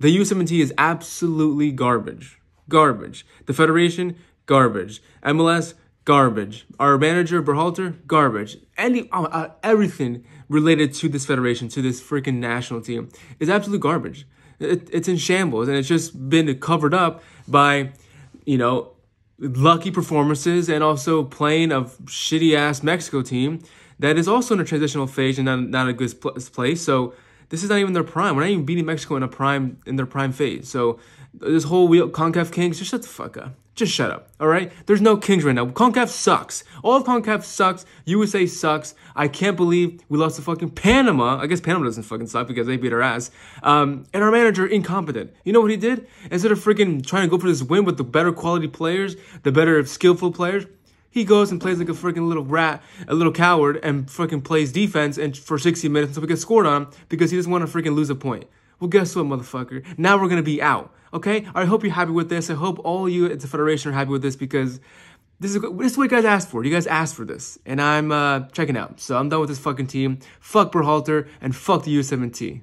The U17 is absolutely garbage. Garbage. The Federation, garbage. MLS, garbage. Our manager, Berhalter, garbage. Any, uh, uh, everything related to this federation, to this freaking national team, is absolute garbage. It, it's in shambles, and it's just been covered up by, you know, lucky performances and also playing a shitty ass Mexico team that is also in a transitional phase and not, not a good place. So this is not even their prime. We're not even beating Mexico in a prime in their prime phase. So this whole wheel Concacaf Kings, just shut the fuck up. Just shut up. All right. There's no Kings right now. Concacaf sucks. All of Concacaf sucks. USA sucks. I can't believe we lost to fucking Panama. I guess Panama doesn't fucking suck because they beat our ass. Um, and our manager incompetent. You know what he did? Instead of freaking trying to go for this win with the better quality players, the better skillful players, he goes and plays like a freaking little rat, a little coward, and freaking plays defense and for 60 minutes until we get scored on because he doesn't want to freaking lose a point. Well, guess what, motherfucker? Now we're gonna be out. Okay? I hope you're happy with this. I hope all you at the Federation are happy with this because this is this is what you guys asked for. You guys asked for this, and I'm uh, checking out. So I'm done with this fucking team. Fuck Berhalter and fuck the U17.